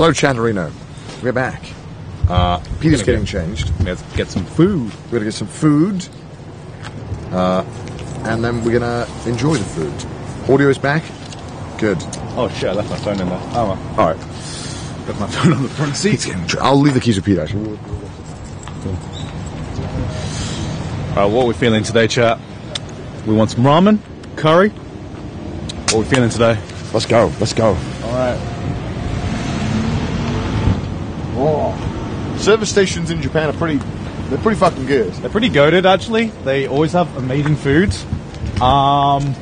Hello, Chanderino. We're back. Uh, Peter's getting changed. Let's get some food. We're gonna get some food, uh, and then we're gonna enjoy the food. Audio is back. Good. Oh shit, I left my phone in there. Oh well. All right. Got my phone on the front seat. I'll leave the keys with Pete. Actually. Uh, what are we feeling today, chat? We want some ramen, curry. What are we feeling today? Let's go. Let's go. All right. Service stations in Japan are pretty. They're pretty fucking good. They're pretty goaded, actually. They always have amazing foods. Um,